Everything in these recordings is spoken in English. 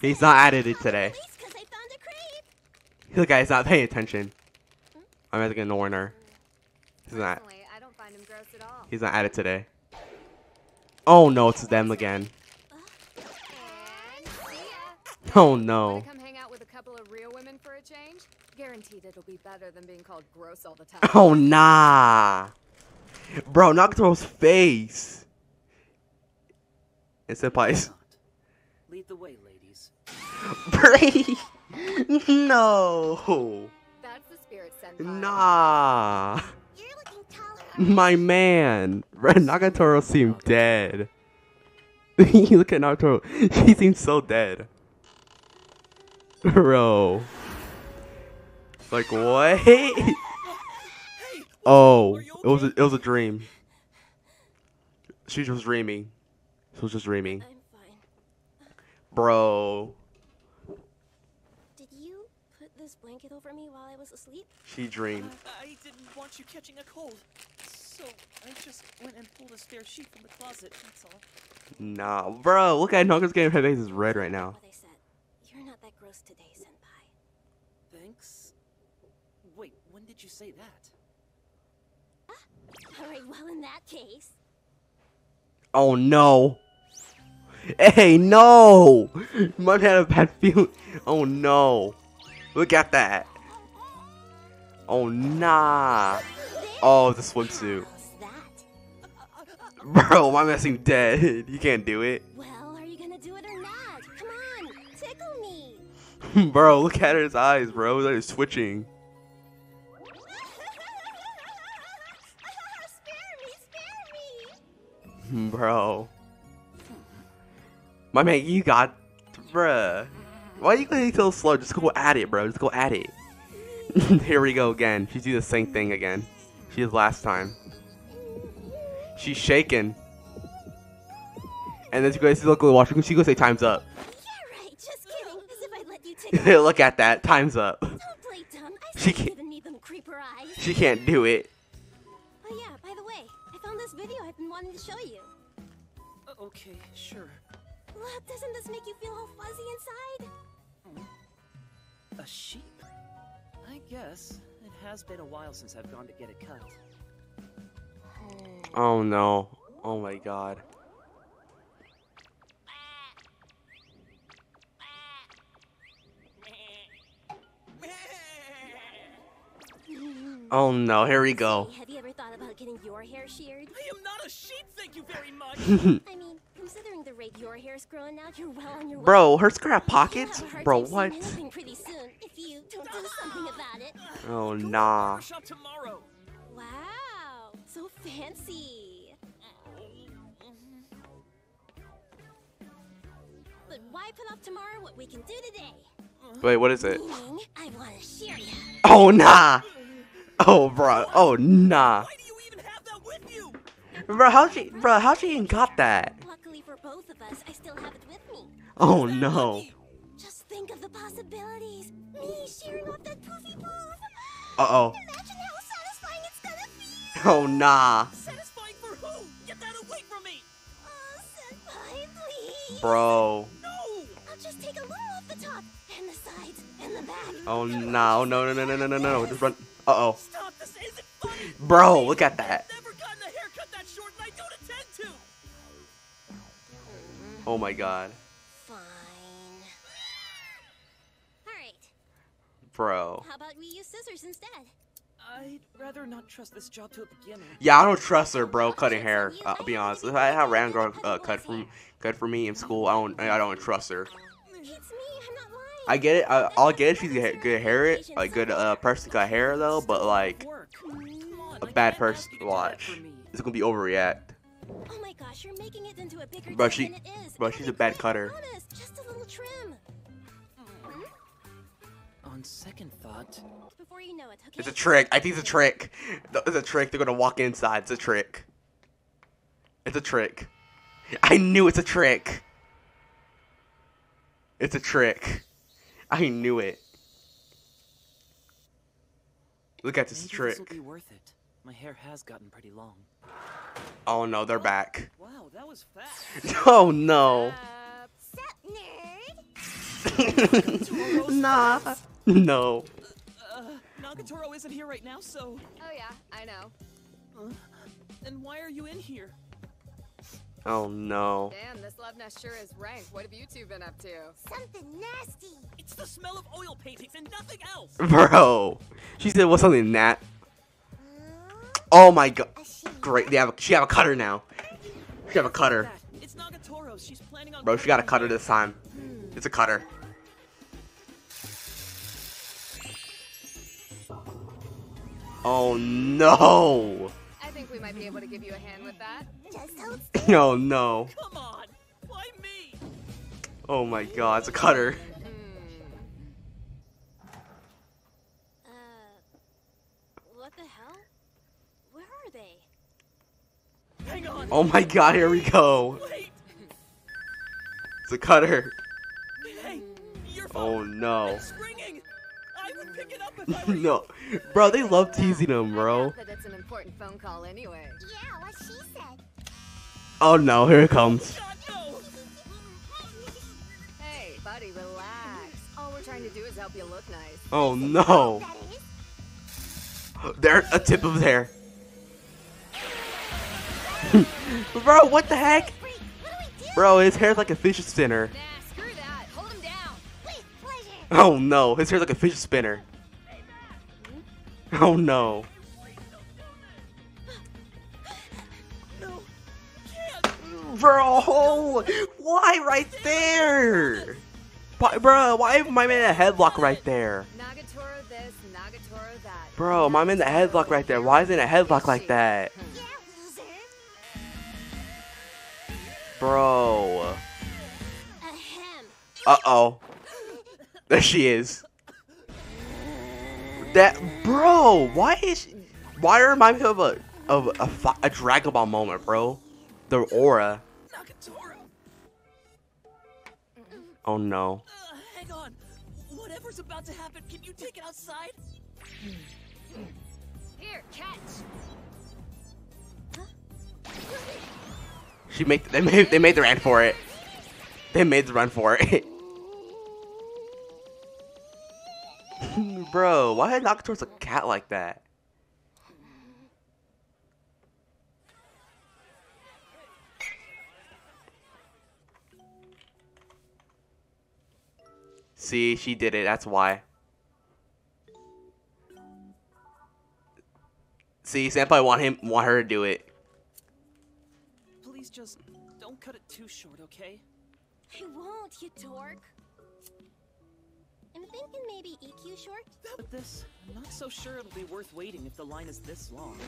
He's not added it today. At least 'cause I found a creep. Look, guys, not paying attention. Hmm? I'm just ignoring her. He's not. Personally, don't find him gross at all. He's not added today. Oh no, it's them again. And see ya. Oh no. Come hang out with a couple of real women for a change? Guaranteed it'll be better than being called gross all the time. Oh nah. Bro, Nagatoro's face. And Senpai's. Not. Lead the way, ladies. Bray. No. That's the spirit. Nah. You're looking taller. My man. Bro, Nagatoro seemed dead. you look at Nagatoro. She seems so dead. Bro. Like what? oh, it was a, it was a dream. She was dreaming. She was just dreaming. Bro. Did this blanket over me while I was asleep? She dreamed. I, I didn't want you catching a cold. So I just went and pulled a spare sheet from the closet, that's all. Nah, bro. Look at Naga's game. Her face is red right now. What I said. You're not that gross today, senpai. Thanks. Wait, when did you say that? Ah, all right, well in that case. Oh no. Hey, no! Might have a bad feeling. Oh no. Look at that. Oh nah. Oh, the swimsuit. Bro, my man seems dead. You can't do it. Well, are you gonna do it or not? Come on, tickle me. bro, look at his eyes, bro. They're switching. spare me, spare me. Bro. My man, you got. Bruh. Why are you going so slow? Just go at it, bro. Just go at it. Here we go again. She's doing the same thing again. She did last time. She's shaking. And then she goes, look, watch. She goes say time's up. Yeah, right. Just kidding. As if I'd let you tickle. look at that. Time's up. Don't play dumb. I She said can't- didn't need them creeper eyes. She can't do it. Oh yeah. By the way, I found this video I've been wanting to show you. Uh, okay, sure. Look, doesn't this make you feel all fuzzy inside? A sheep? I guess. It has been a while since I've gone to get it cut. Oh no. Oh my god. Oh no, here we go. Have you ever thought about getting your hair sheared? I am not a sheep, thank you very much! I mean, considering the rate your hair's growing out, you're well on your way. Bro, her skirt have pockets? have Bro, what? pretty soon if you don't do something about it. Oh Go to the nah. Wow, so fancy. But why put off tomorrow what we can do today? Wait, what is it? I want to shear you. Oh nah. Oh bro. Oh nah. Why do you even have that with you? Bro, how she bro, how she even got that? Luckily for both of us, I still have it with me. Oh no. Just think of the possibilities. Me shearing off that poofy poof. Uh-oh. Imagine how satisfying it's gonna be. Oh nah. Satisfying for who? Get that away from me! Oh, senpai, please. Bro. No! I'll just take a little off the top, and the sides, and the back. Oh no. No no no no no no no. Just run. Uh-oh. Stop, this isn't funny! Bro, look at that. Oh my god. Fine. Alright, Bro. how about we use scissors instead? I'd rather not trust this job to a beginner. Yeah, I don't trust her, bro. Cutting hair. Uh, I'll be honest. If I had Rand girl uh, cut for me, cut for me in school, I don't. I don't trust her. It's me, I'm not lying. I get it. I, I'll get it. She's a ha- good hair, a good uh, person got hair though. But like Work. Come on, a I bad can't person ask to you do that watch. for me. It's gonna be overreact. Oh my gosh, you're making it into a bigger Bro, she- than it is. bro, she's a bad cutter. Honest, just a little trim. Mm-hmm. On second thought, Before you know it, okay? It's a trick. I think it's a trick. It's a trick. They're gonna walk inside. It's a trick. It's a trick. I knew it's a trick. It's a trick. I knew it. Look at this maybe trick. this will be worth it. My hair has gotten pretty long. Oh no, they're back. Wow, that was fast. Oh no. Uh, nah. No. Uh, Nagatoro isn't here right now, so. Oh yeah, I know. Uh, and why are you in here? Oh no. Damn, this love nest sure is rank. What have you two been up to? Something nasty. It's the smell of oil paintings and nothing else. Bro. She said what's something that? Oh my god. Great. They have a, she have a cutter now. She have a cutter. That. It's Nagatoro. She's planning on. Bro, she got a cutter this time. It's a cutter. Oh no. I think we might be able to give you a hand with that. Just hold still. Oh no. Come on. Why me? Oh my god, it's a cutter. Hmm. Uh, what the hell? Where are they? Hang on. Oh my god, here we go. Wait. It's a cutter. Hey, Oh no. It's ringing. I would pick it up if I were you. no. Bro, they love teasing him, bro. Not that it's an important phone call anyway. Yeah, what she said. Oh no, here it comes. Oh, god, no. Hey, buddy, relax. All we're trying to do is help you look nice. Oh no. That is. There, a tip of hair. Bro, what the heck? Freak, what do we do? Bro, his hair's like a fish spinner. Nah, screw that. Hold him down. With pleasure. Oh no, his hair's like a fish spinner. Oh no. Bro, why right there? Why, bro, why am I in a headlock right there? Nagatoro this, Nagatoro that. Bro, I'm in the headlock right there. Why is it in a headlock like that? Bro. Uh oh. There she is. That bro, why is why remind me of a of a, fi- a Dragon Ball moment, bro? The aura. Oh no. Uh, hang on. Whatever's about to happen, can you take it outside? Here, catch. She make they made they made the run for it. They made the run for it. bro, why had Nagatoro's a cat like that? See, she did it. That's why. See, Senpai want him want her to do it. Please just don't cut it too short, okay? I won't, you dork. I'm thinking maybe EQ short. But this, I'm not so sure it'll be worth waiting if the line is this long.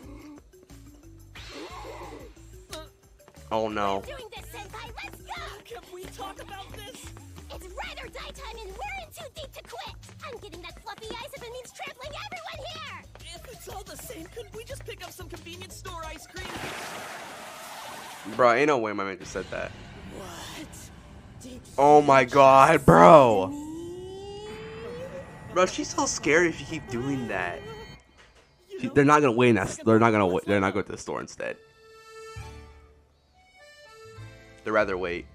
Oh no. Doing this, Senpai, let's go! Can we talk about this? It's ride or die time and we're in too deep to quit! I'm getting that fluffy ice if it means trampling everyone here! If it's all the same, couldn't we just pick up some convenience store ice cream? Bro, ain't no way my man just said that. What? Did Oh my god, bro. Bro, she's so scared if you keep doing that. She- they're not gonna win us. They're not gonna. Win. They're not going to the store instead. They'd rather wait.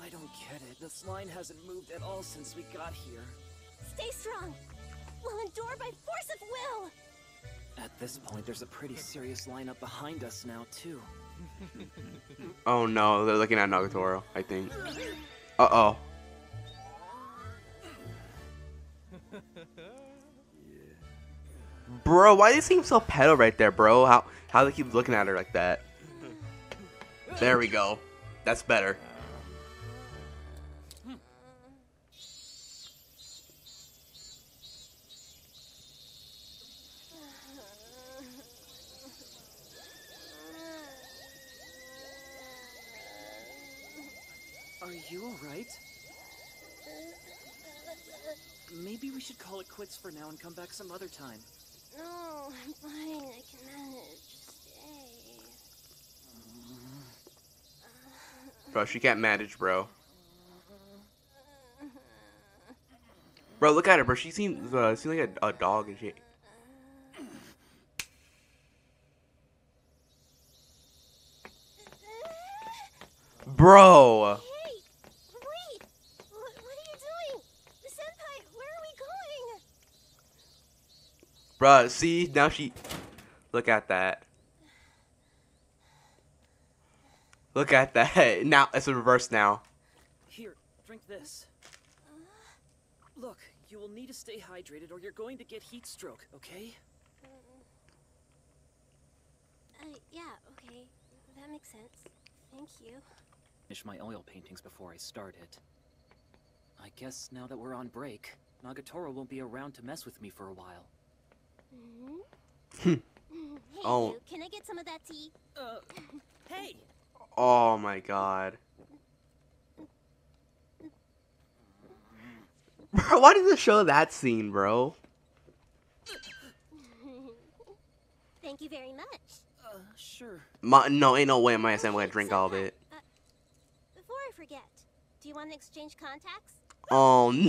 I don't get it. This line hasn't moved at all since we got here. Stay strong! We'll endure by force of will! At this point, there's a pretty serious lineup behind us now, too. Oh no, they're looking at Nagatoro. I think. Uh oh. Bro, why do you seem so pedo right there, bro? How how they keep looking at her like that? There we go. That's better. You alright? Maybe we should call it quits for now and come back some other time. No, I'm fine. I can manage. Stay. Bro, she can't manage, bro. Bro, look at her, bro. She seems uh, seems like a, a dog and shit. Bro. Hey, wait! What, what are you doing? Senpai, where are we going? Bruh, see? Now she. Look at that. Look at that. Now, it's a reverse now. Here, drink this. Look, you will need to stay hydrated or you're going to get heat stroke, okay? Uh, yeah, okay. That makes sense. Thank you. Finish my oil paintings before I start it. I guess now that we're on break, Nagatoro won't be around to mess with me for a while. Hey, Oh. you, can I get some of that tea? Uh, hey! Oh my god. Bro, why did it show that scene, bro? Thank you very much. Uh, sure. My, no, ain't no way my ass I'm gonna drink all of it. Uh, before I forget, do you want to exchange contacts? Oh,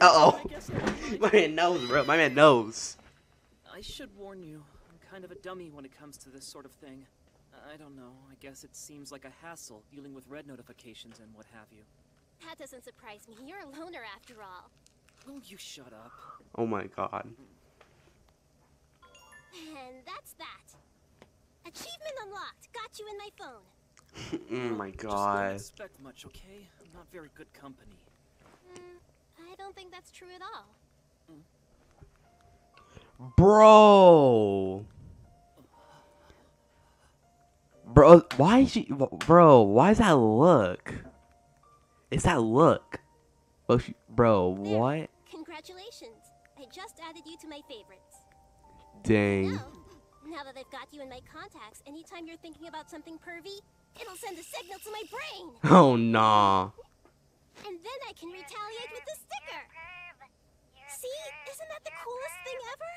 uh oh. I guess not. My man knows, bro. My man knows. I should warn you, I'm kind of a dummy when it comes to this sort of thing. I don't know, I guess it seems like a hassle dealing with red notifications and what have you. That doesn't surprise me. You're a loner after all. Will you shut up? Oh my god. And that's that. Achievement unlocked. Got you in my phone. oh my god. Just don't god. expect much, okay? I'm not very good company. Mm, I don't think that's true at all. Bro. Bro, why is she. Bro, why is that look? It's that look. Oh, she, bro, There. what? Congratulations. I just added you to my favorites. Dang. Now, now that I've got you in my contacts, anytime you're thinking about something pervy, it'll send a signal to my brain. Oh, nah. And then I can retaliate with the sticker. See? Isn't that the coolest thing ever?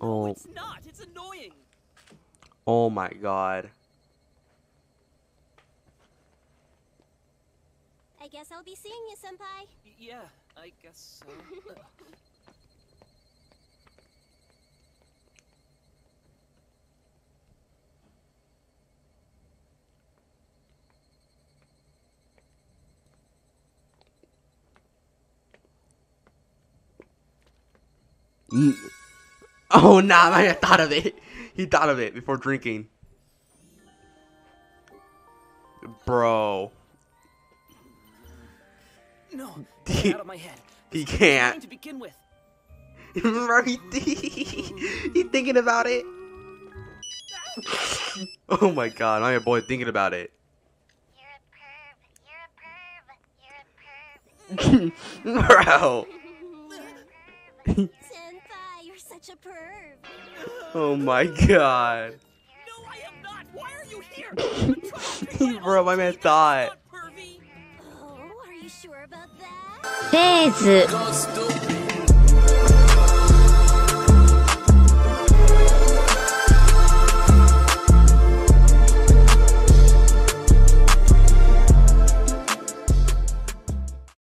Oh, It's not! It's annoying! oh my god. I guess I'll be seeing you, Senpai. Yeah, I guess so. Oh, nah, I thought of it. He thought of it before drinking. Bro. no! He- Get out of my head! he can't. mine To begin with. Bro, he, he, he thinking about it. Oh my god, I'm your boy thinking about it. You're a perv. You're a perv. Bro. Senpai, you're such a perv. Oh my god. No, I am not. Why are you here? drink my Bro, my man thought. that's not pervy. Oh, are you sure about that? フ